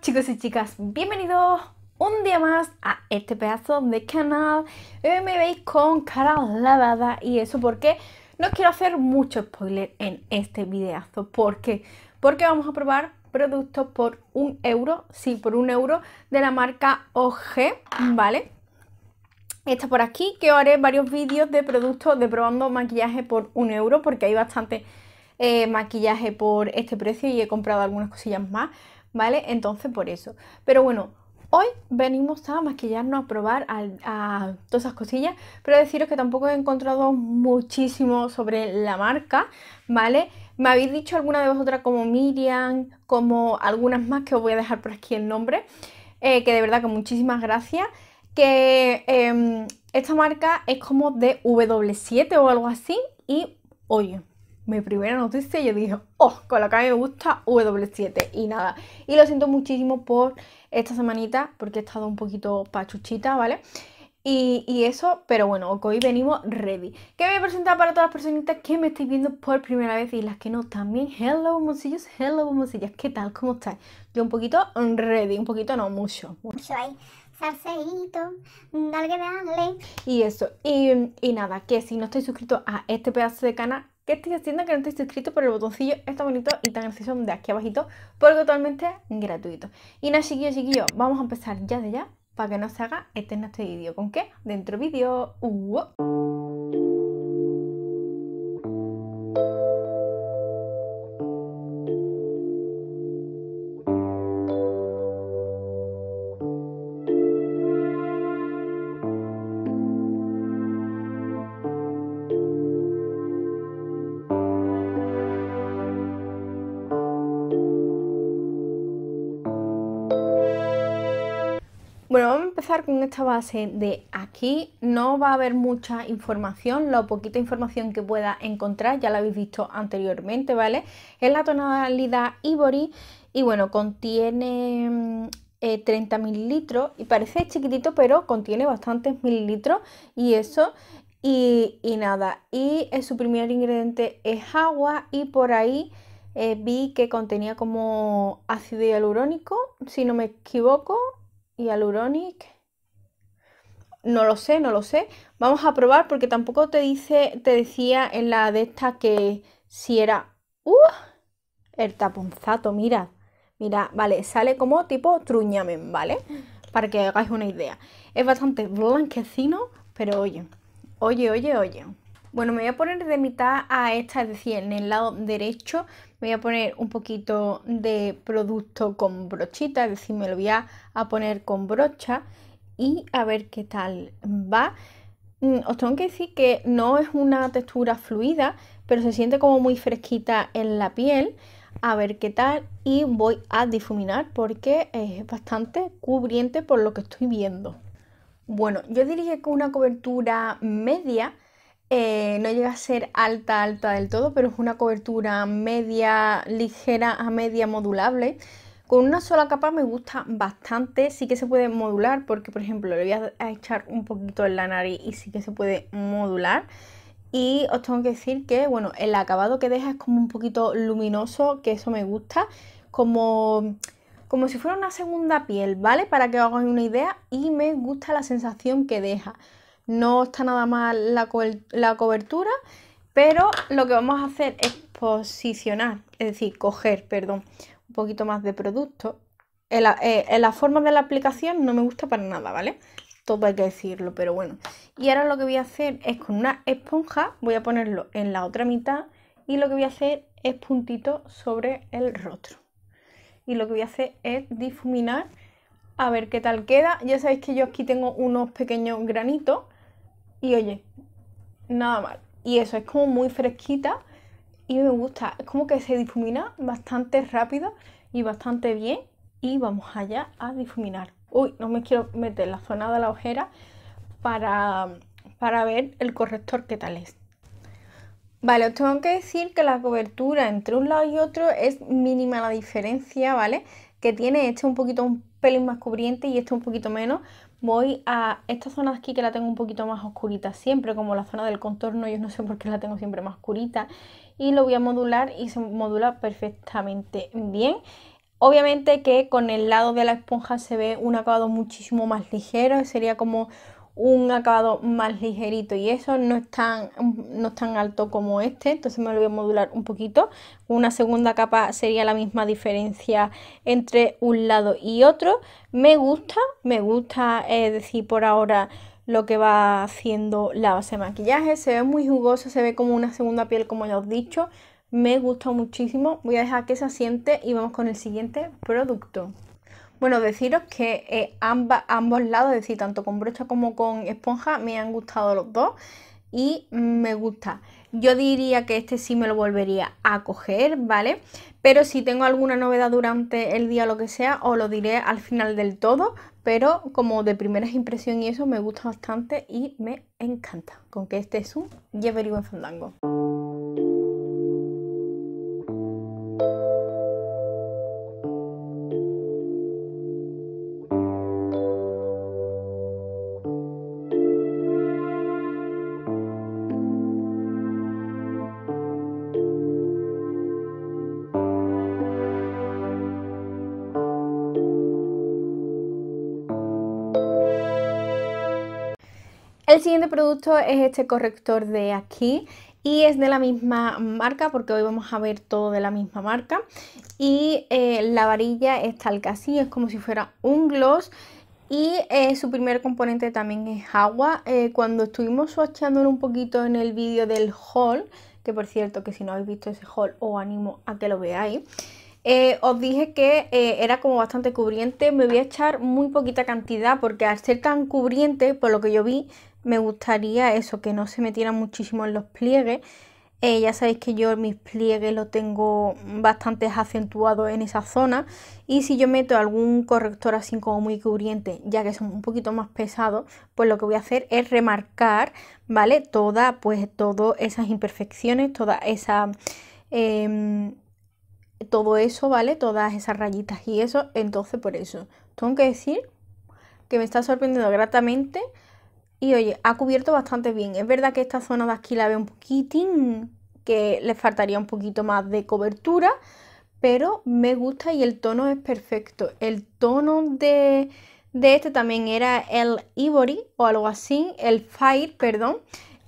Chicos y chicas, bienvenidos un día más a este pedazo de canal. Hoy me veis con cara lavada y eso porque no quiero hacer mucho spoiler en este videazo. ¿Por qué? Porque vamos a probar productos por un euro, sí, por un euro de la marca OG, ¿vale? Está por aquí que haré varios vídeos de productos de probando maquillaje por un euro porque hay bastante eh, maquillaje por este precio y he comprado algunas cosillas más, ¿vale? Entonces por eso. Pero bueno, hoy venimos a maquillarnos, a probar a, todas esas cosillas, pero deciros que tampoco he encontrado muchísimo sobre la marca, ¿vale? Me habéis dicho alguna de vosotras como Miriam, como algunas más que os voy a dejar por aquí el nombre, eh, que de verdad que muchísimas gracias. Que em, esta marca es como de W7 o algo así y oye, mi primera noticia, yo dije, oh, con la que a mí me gusta W7 y nada. Y lo siento muchísimo por esta semanita porque he estado un poquito pachuchita, ¿vale? Y, eso, pero bueno, hoy venimos ready. Que me voy a presentar para todas las personitas que me estáis viendo por primera vez y las que no también. Hello, mosillos, hello, mosillas. ¿Qué tal? ¿Cómo estáis? Yo un poquito ready, un poquito no, mucho. Mucho ahí. Salseíto, dale que dale. Y eso, y, y nada, que si no estáis suscritos a este pedazo de canal, ¿Qué estoy haciendo que no estéis suscrito por el botoncillo está bonito y tan gracioso de aquí abajito? Porque totalmente gratuito. Y nada, chiquillos, chiquillos, vamos a empezar ya de ya para que no se haga eterno este vídeo. ¿Con qué? Dentro vídeo. Uh Bueno, vamos a empezar con esta base de aquí. No va a haber mucha información, la poquita información que pueda encontrar, ya la habéis visto anteriormente, ¿vale? Es la tonalidad Ivory y bueno, contiene 30 mm, eh, mililitros y parece chiquitito, pero contiene bastantes mililitros y eso. Y, nada, y su primer ingrediente es agua y por ahí eh, vi que contenía como ácido hialurónico, si no me equivoco, y aluronic. No lo sé, no lo sé. Vamos a probar porque tampoco te dice, te decía en la de esta que si era. ¡Uh! El taponzato, mira. Mira, vale, sale como tipo truñamen, ¿vale? Para que hagáis una idea. Es bastante blanquecino, pero oye, oye, oye, oye. Bueno, me voy a poner de mitad a esta, es decir, en el lado derecho voy a poner un poquito de producto con brochita, es decir, me lo voy a, poner con brocha y a ver qué tal va. Mm, os tengo que decir que no es una textura fluida, pero se siente como muy fresquita en la piel. A ver qué tal y voy a difuminar porque es bastante cubriente por lo que estoy viendo. Bueno, yo diría que una cobertura media eh, no llega a ser alta, alta del todo, pero es una cobertura media, ligera a media modulable. Con una sola capa me gusta bastante, sí que se puede modular porque por ejemplo le voy a echar un poquito en la nariz y sí que se puede modular. Y os tengo que decir que bueno, el acabado que deja es como un poquito luminoso, que eso me gusta, como, como si fuera una segunda piel, ¿vale? Para que os hagáis una idea y me gusta la sensación que deja. No está nada mal la, cobertura, pero lo que vamos a hacer es posicionar, es decir, coger, perdón, un poquito más de producto. En la, eh, en la forma de la aplicación no me gusta para nada, ¿vale? Todo hay que decirlo, pero bueno. Y ahora lo que voy a hacer es con una esponja, voy a ponerlo en la otra mitad y lo que voy a hacer es puntito sobre el rostro. Y lo que voy a hacer es difuminar a ver qué tal queda. Ya sabéis que yo aquí tengo unos pequeños granitos y oye, nada mal. Y eso es como muy fresquita y me gusta. Es como que se difumina bastante rápido y bastante bien. Y vamos allá a difuminar. Uy, no me quiero meter la zona de la ojera para, para ver el corrector qué tal es. Vale, os tengo que decir que la cobertura entre un lado y otro es mínima la diferencia, ¿vale? Que tiene este un poquito un pelín más cubriente y este un poquito menos, voy a esta zona de aquí que la tengo un poquito más oscurita siempre, como la zona del contorno, yo no sé por qué la tengo siempre más oscurita, y lo voy a modular y se modula perfectamente bien. Obviamente que con el lado de la esponja se ve un acabado muchísimo más ligero, sería como un acabado más ligerito y eso no es tan, no es tan alto como este, entonces me lo voy a modular un poquito. Una segunda capa sería la misma diferencia entre un lado y otro. Me gusta, me gusta, es decir, por ahora lo que va haciendo la base de maquillaje. Se ve muy jugoso, se ve como una segunda piel como ya os he dicho. Me gusta muchísimo. Voy a dejar que se asiente y vamos con el siguiente producto. Bueno, deciros que eh, ambos lados, es decir, tanto con brocha como con esponja, me han gustado los dos y me gusta. Yo diría que este sí me lo volvería a coger, ¿vale? Pero si tengo alguna novedad durante el día o lo que sea, os lo diré al final del todo. Pero como de primeras impresión y eso, me gusta bastante y me encanta. Con que este es un Jeffrey buen fandango. El siguiente producto es este corrector de aquí y es de la misma marca porque hoy vamos a ver todo de la misma marca. Y eh, la varilla es tal así, es como si fuera un gloss. Y eh, su primer componente también es agua. Eh, cuando estuvimos swatchándolo un poquito en el vídeo del haul, que por cierto que si no habéis visto ese haul os animo a que lo veáis, os dije que era como bastante cubriente, me voy a echar muy poquita cantidad porque al ser tan cubriente, por lo que yo vi, me gustaría eso, que no se metiera muchísimo en los pliegues. Eh, ya sabéis que yo mis pliegues lo tengo bastante acentuado en esa zona y si yo meto algún corrector así como muy cubriente, ya que son un poquito más pesados, pues lo que voy a hacer es remarcar, ¿vale? Toda, pues todas esas imperfecciones, toda esa... Em, todo eso, ¿vale? Todas esas rayitas y eso, entonces por eso tengo que decir que me está sorprendiendo gratamente y oye, ha cubierto bastante bien. Es verdad que esta zona de aquí la veo un poquitín, que le faltaría un poquito más de cobertura, pero me gusta y el tono es perfecto. El tono de, de este también era el Ivory o algo así, el Fire, perdón,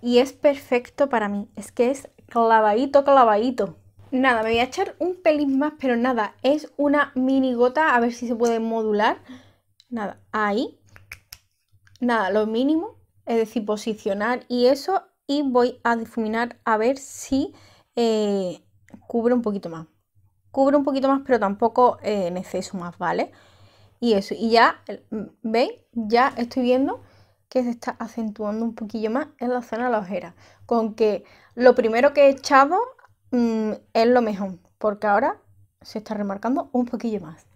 y es perfecto para mí. Es que es clavadito, clavadito. Nada, me voy a echar un pelín más, pero nada, es una mini gota, a ver si se puede modular. Nada, ahí. Nada, lo mínimo es decir, posicionar y eso, y voy a difuminar a ver si eh, cubre un poquito más. Cubre un poquito más, pero tampoco eh, en exceso más, ¿vale? Y eso, y ya, ¿veis? Ya estoy viendo que se está acentuando un poquillo más en la zona de la ojera. Con que lo primero que he echado mm, es lo mejor, porque ahora se está remarcando un poquillo más.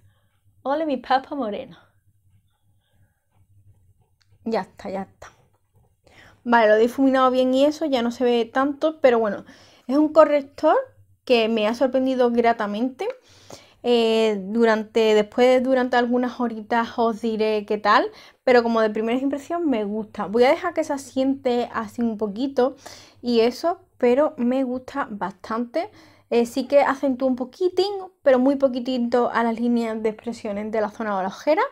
Hola, mi papa morena. Ya está, ya está. Vale, lo he difuminado bien y eso, ya no se ve tanto, pero bueno, es un corrector que me ha sorprendido gratamente. Eh, durante, después, durante algunas horitas os diré qué tal, pero como de primera impresión me gusta. Voy a dejar que se asiente así un poquito y eso, pero me gusta bastante. Eh, sí que acentúa un poquitín, pero muy poquitito a las líneas de expresiones de la zona de la ojera,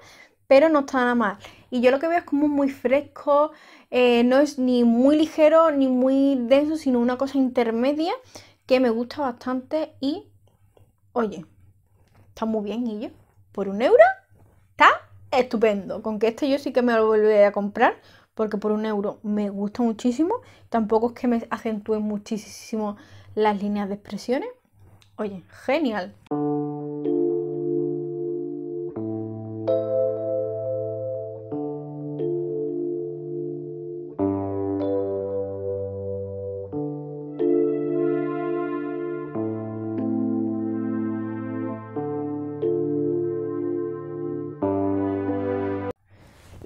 pero no está nada mal. Y yo lo que veo es como muy fresco, eh, no es ni muy ligero ni muy denso, sino una cosa intermedia que me gusta bastante y, oye, está muy bien y yo, por un euro, está estupendo. Con que este yo sí que me lo volveré a comprar porque por un euro me gusta muchísimo. Tampoco es que me acentúen muchísimo las líneas de expresiones. Oye, genial.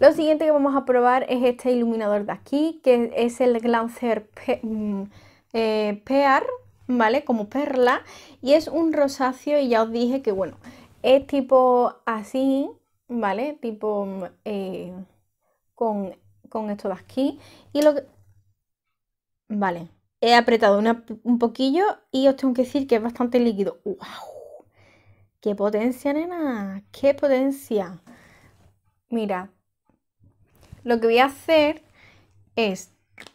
Lo siguiente que vamos a probar es este iluminador de aquí, que es el Glancer mm, eh, Pear, ¿vale? Como perla. Y es un rosáceo y ya os dije que, bueno, es tipo así, ¿vale? Tipo eh, con, esto de aquí. Y lo que... Vale, he apretado un poquillo y os tengo que decir que es bastante líquido. ¡Wow! ¡Qué potencia, nena! ¡Qué potencia! Mira, lo que voy a hacer es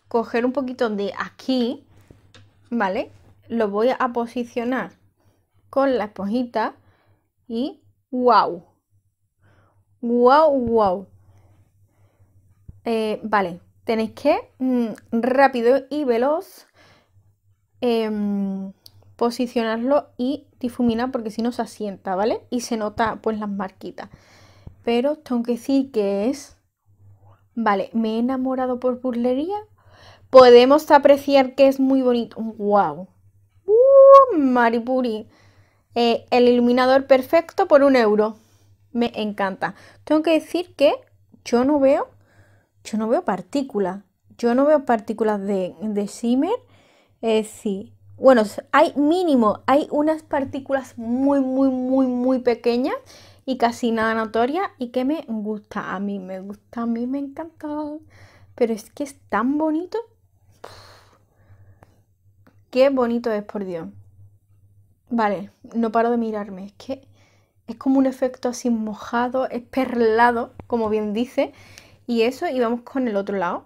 coger un poquito de aquí, ¿vale? Lo voy a posicionar con la esponjita y ¡wow! ¡Wow, wow! Vale, tenéis que mm, rápido y veloz em, posicionarlo y difuminar porque si no se asienta, ¿vale? Y se nota pues las marquitas. Pero tengo que decir que es... Vale, me he enamorado por burlería. Podemos apreciar que es muy bonito. ¡Wow! ¡Uh, Maripuri! Eh, el iluminador perfecto por un euro. Me encanta. Tengo que decir que yo no veo... Yo no veo partículas. Yo no veo partículas de, de shimmer. Es decir, bueno, hay mínimo, hay unas partículas muy, muy, muy, muy pequeñas y casi nada notorias y que me gusta. A mí me gusta, a mí me encanta. Pero es que es tan bonito. Qué bonito es, por Dios. Vale, no paro de mirarme. Es que es como un efecto así mojado, es perlado, como bien dice. Y eso, y vamos con el otro lado.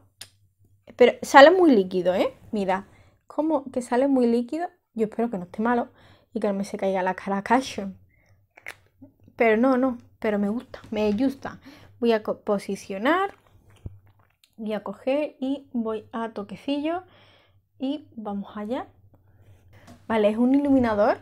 Pero sale muy líquido, ¿eh? Mira como que sale muy líquido. Yo espero que no esté malo y que no me se caiga la cara cacho. Pero no, no, pero me gusta, me gusta. Voy a posicionar, voy a coger y voy a toquecillo y vamos allá. Vale, es un iluminador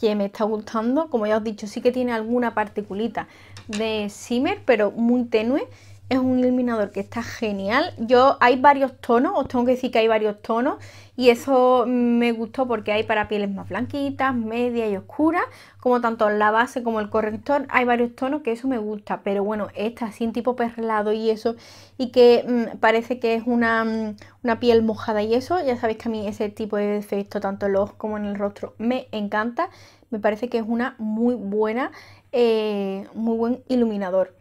que me está gustando. Como ya os he dicho, sí que tiene alguna particulita de shimmer, pero muy tenue es un iluminador que está genial. Yo hay varios tonos, os tengo que decir que hay varios tonos y eso me gustó porque hay para pieles más blanquitas, medias y oscuras, como tanto la base como el corrector, hay varios tonos que eso me gusta, pero bueno, esta así en tipo perlado y eso y que mm, parece que es una, mm, una, piel mojada y eso, ya sabéis que a mí ese tipo de efecto tanto en los ojos como en el rostro me encanta, me parece que es una muy buena, eh, muy buen iluminador.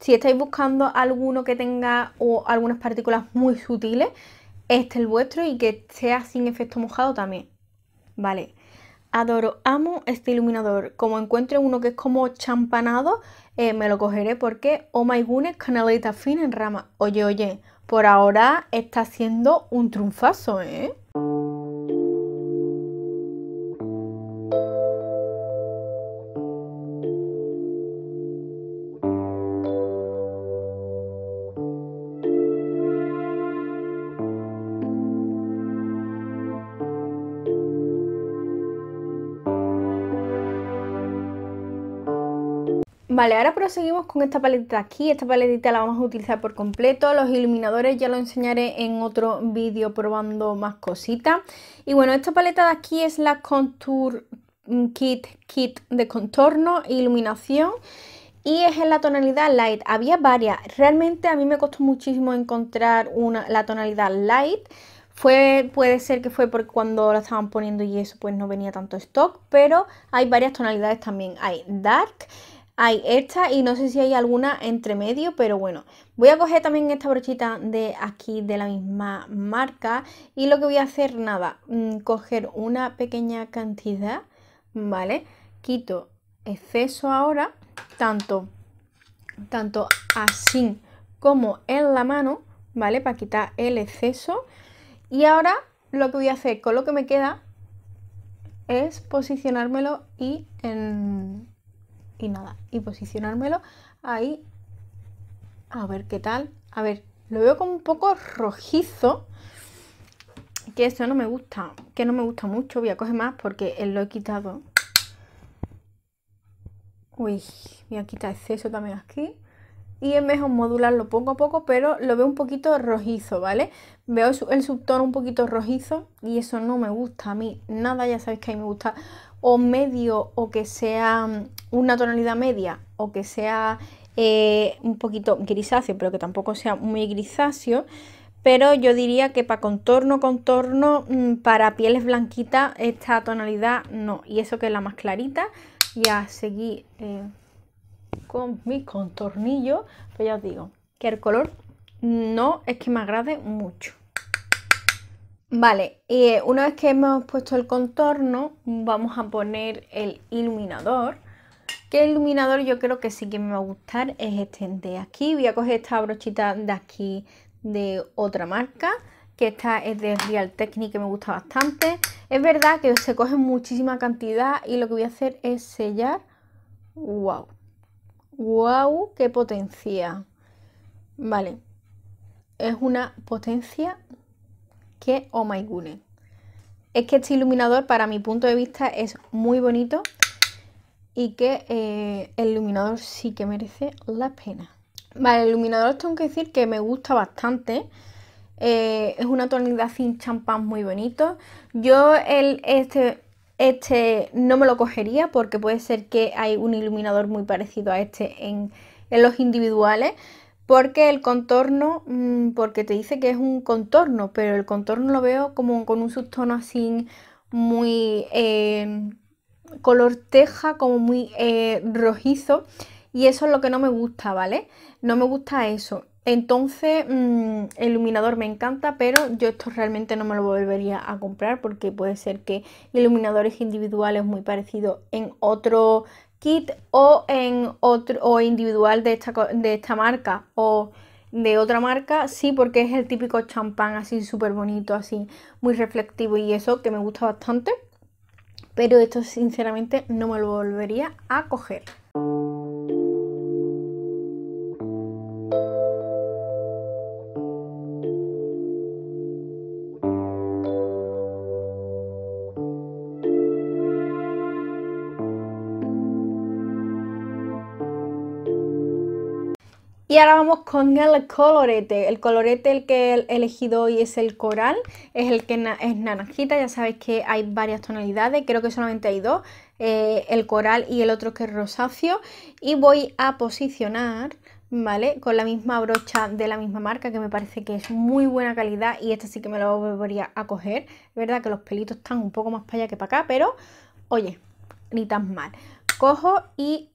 Si estáis buscando alguno que tenga o algunas partículas muy sutiles, este es el vuestro y que sea sin efecto mojado también. Vale, adoro, amo este iluminador. Como encuentre uno que es como champanado, eh, me lo cogeré porque, oh my goodness, canalita fina en rama. Oye, oye, por ahora está siendo un triunfazo, ¿eh? Vale, ahora proseguimos con esta paletita aquí. Esta paletita la vamos a utilizar por completo. Los iluminadores ya lo enseñaré en otro vídeo probando más cositas. Y bueno, esta paleta de aquí es la Contour Kit, Kit de contorno e iluminación. Y es en la tonalidad light. Había varias. Realmente a mí me costó muchísimo encontrar una, la tonalidad light. Fue, puede ser que fue porque cuando la estaban poniendo y eso pues no venía tanto stock, pero hay varias tonalidades también. Hay dark, hay esta y no sé si hay alguna entre medio, pero bueno. Voy a coger también esta brochita de aquí de la misma marca y lo que voy a hacer, nada, mm, coger una pequeña cantidad, ¿vale? Quito exceso ahora, tanto, tanto así como en la mano, ¿vale? Para quitar el exceso. Y ahora lo que voy a hacer con lo que me queda es posicionármelo y en y nada, y posicionármelo ahí a ver qué tal. A ver, lo veo como un poco rojizo, que eso no me gusta, que no me gusta mucho. Voy a coger más porque lo he quitado. Uy, voy a quitar exceso también aquí. Y es mejor modularlo poco a poco, pero lo veo un poquito rojizo, ¿vale? Veo el subtono un poquito rojizo y eso no me gusta a mí. Nada, ya sabéis que a mí me gusta o medio o que sea mm, una tonalidad media o que sea eh, un poquito grisáceo, pero que tampoco sea muy grisáceo. Pero yo diría que para contorno, contorno, mm, para pieles blanquitas, esta tonalidad no. Y eso que es la más clarita, ya seguí eh, con mi contornillo. Pues ya os digo que el color no es que me agrade mucho. Vale, y eh, una vez que hemos puesto el contorno, vamos a poner el iluminador. ¿Qué iluminador yo creo que sí que me va a gustar? Es este de aquí. Voy a coger esta brochita de aquí de otra marca que esta es de Real Technique que me gusta bastante. Es verdad que se coge muchísima cantidad y lo que voy a hacer es sellar. ¡Wow! ¡Wow! ¡Qué potencia! Vale. Es una potencia que, oh my goodness. Es que este iluminador, para mi punto de vista, es muy bonito y que eh, el iluminador sí que merece la pena. Vale, el iluminador tengo que decir que me gusta bastante. Eh, es una tonalidad sin champán muy bonito. Yo el, este, este no me lo cogería porque puede ser que hay un iluminador muy parecido a este en, los individuales. Porque el contorno, mm, porque te dice que es un contorno, pero el contorno lo veo como con un subtono así muy eh, color teja, como muy eh, rojizo. Y eso es lo que no me gusta, ¿vale? No me gusta eso. Entonces, mm, el iluminador me encanta, pero yo esto realmente no me lo volvería a comprar porque puede ser que iluminadores individuales muy parecidos en otro kit o en otro o individual de esta, de esta marca o de otra marca, sí, porque es el típico champán así súper bonito, así muy reflectivo y eso que me gusta bastante. Pero esto sinceramente no me lo volvería a coger. Y ahora vamos con el colorete. El colorete el que he elegido hoy es el coral, es el que es naranjita, ya sabéis que hay varias tonalidades, creo que solamente hay dos, eh, el coral y el otro que es rosáceo. Y voy a posicionar, ¿vale? Con la misma brocha de la misma marca, que me parece que es muy buena calidad y esta sí que me lo volvería a coger. Es verdad que los pelitos están un poco más para allá que para acá, pero oye, ni tan mal. Cojo y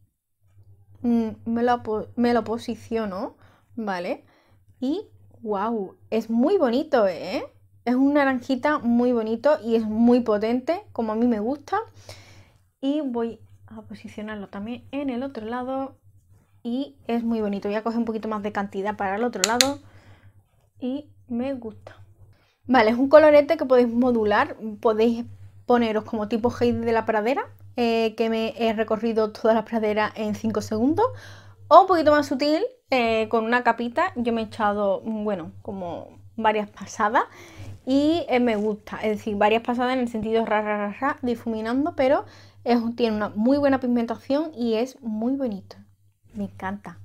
me lo, me lo posiciono, ¿vale? Y wow, es muy bonito, ¿eh? Es un naranjita muy bonito y es muy potente, como a mí me gusta. Y voy a posicionarlo también en el otro lado. Y es muy bonito. Voy a coger un poquito más de cantidad para el otro lado. Y me gusta. Vale, es un colorete que podéis modular. Podéis poneros como tipo Heidi de la pradera eh, que me he recorrido toda la pradera en 5 segundos. O un poquito más sutil, eh, con una capita. Yo me he echado, bueno, como varias pasadas. Y eh, me gusta, es decir, varias pasadas en el sentido ra, ra, ra, difuminando, pero tiene una muy buena pigmentación y es muy bonito. Me encanta.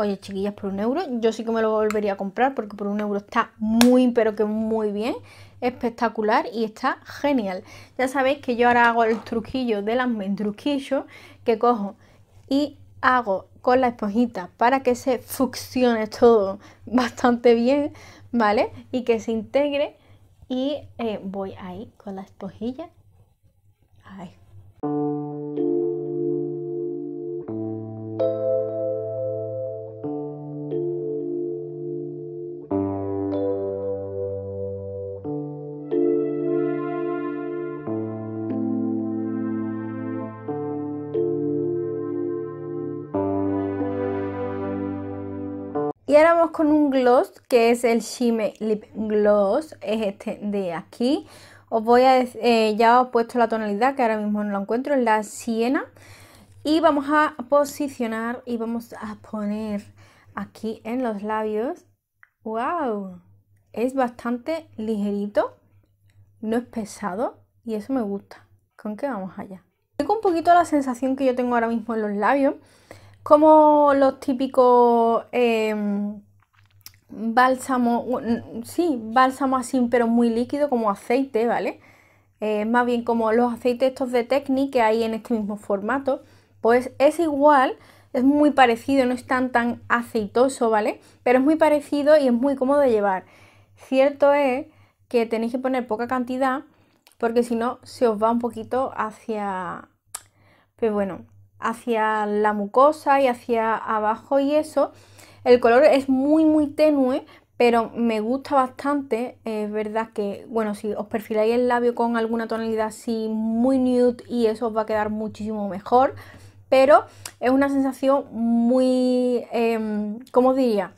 Oye, chiquillas, por un euro, yo sí que me lo volvería a comprar porque por un euro está muy, pero que muy bien espectacular y está genial. Ya sabéis que yo ahora hago el truquillo de las truquillo que cojo y hago con la esponjita para que se funcione todo bastante bien, ¿vale? Y que se integre y eh, voy ahí con la esponjilla. Ahí. Vamos con un gloss que es el Shime Lip Gloss, es este de aquí. Os voy a eh, ya os he puesto la tonalidad que ahora mismo no la encuentro, en la siena. Y vamos a posicionar y vamos a poner aquí en los labios. ¡Wow! Es bastante ligerito, no es pesado y eso me gusta. ¿Con qué vamos allá? Tengo un poquito la sensación que yo tengo ahora mismo en los labios como los típicos em, bálsamos, sí, bálsamo así, pero muy líquido, como aceite, ¿vale? Eh, más bien como los aceites estos de Technique que hay en este mismo formato, pues es igual, es muy parecido, no es tan tan aceitoso, ¿vale? Pero es muy parecido y es muy cómodo de llevar. Cierto es que tenéis que poner poca cantidad porque si no se os va un poquito hacia... Pero pues bueno, hacia la mucosa y hacia abajo y eso. El color es muy muy tenue, pero me gusta bastante. Es verdad que, bueno, si os perfiláis el labio con alguna tonalidad así muy nude y eso os va a quedar muchísimo mejor. pero es una sensación muy, eh, ¿cómo diría?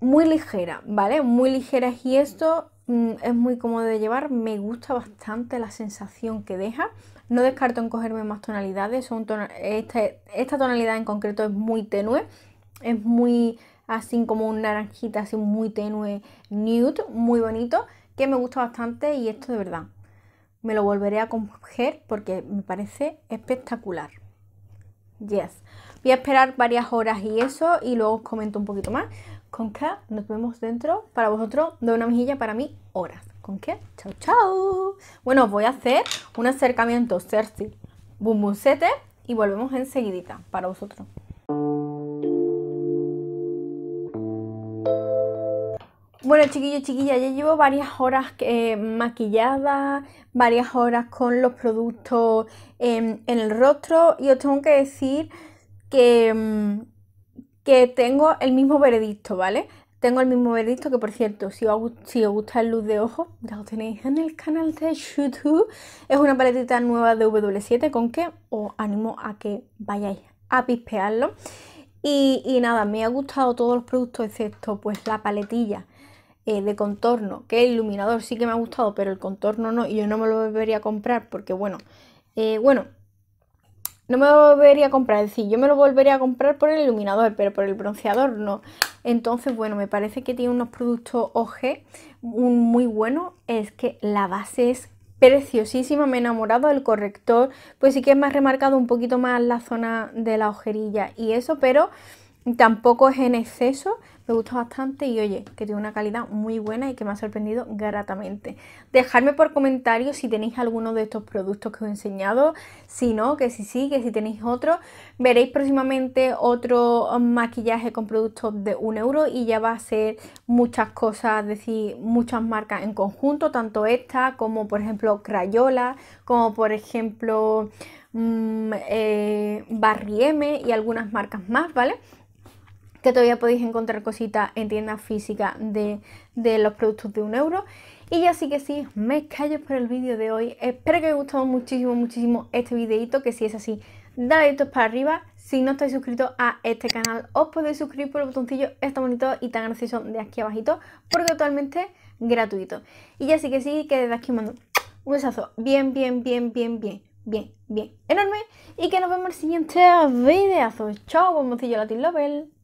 Muy ligera, ¿vale? Muy ligera y esto es muy cómodo de llevar, me gusta bastante la sensación que deja. No descarto en cogerme más tonalidades, este, esta tonalidad en concreto es muy tenue, es muy así como un naranjita, así muy tenue, nude, muy bonito, que me gusta bastante y esto de verdad me lo volveré a coger porque me parece espectacular. Yes. Voy a esperar varias horas y eso y luego os comento un poquito más. ¿Con qué? Nos vemos dentro para vosotros de una mejilla para mí horas. ¿Con qué? Chao, chao. Bueno, voy a hacer un acercamiento Cersei Bumbusete y volvemos enseguidita para vosotros. Bueno, chiquillos, chiquillas, ya llevo varias horas eh, maquillada, varias horas con los productos en el rostro y os tengo que decir que, mm, que tengo el mismo veredicto, ¿vale? Tengo el mismo veredicto que, por cierto, si os, gusta el luz de ojos, ya lo tenéis en el canal de YouTube. Es una paletita nueva de W7 con que os animo a que vayáis a pispearlo. Y, y nada, me ha gustado todos los productos excepto pues la paletilla eh, de contorno, que el iluminador sí que me ha gustado, pero el contorno no, y yo no me lo volvería a comprar porque, bueno, eh, bueno, no me lo volvería a comprar, es decir, yo me lo volvería a comprar por el iluminador, pero por el bronceador no. Entonces, bueno, me parece que tiene unos productos OG muy buenos, es que la base es preciosísima, me he enamorado del corrector, pues sí que es más remarcado un poquito más la zona de la ojerilla y eso, pero tampoco es en exceso, me gusta bastante y oye, que tiene una calidad muy buena y que me ha sorprendido gratamente. Dejadme por comentarios si tenéis alguno de estos productos que os he enseñado, si no, que si sí, que si tenéis otro. Veréis próximamente otro maquillaje con productos de un euro y ya va a ser muchas cosas, es decir, muchas marcas en conjunto, tanto esta como por ejemplo Crayola, como por ejemplo mmm, Barry M y algunas marcas más, ¿vale? Que todavía podéis encontrar cositas en tiendas físicas de, los productos de un euro. Y ya sí que sí, me callo por el vídeo de hoy. Espero que os haya gustado muchísimo, muchísimo este videito, que si es así, dale deditos para arriba. Si no estáis suscritos a este canal, os podéis suscribir por el botoncillo este bonito y tan gracioso de aquí abajito, porque totalmente gratuito. Y ya sí que sí, que desde aquí mando un besazo bien, bien, bien, bien, bien, bien, bien enorme. Y que nos vemos en el siguiente videazo. Chao, bomboncillo Latin Level.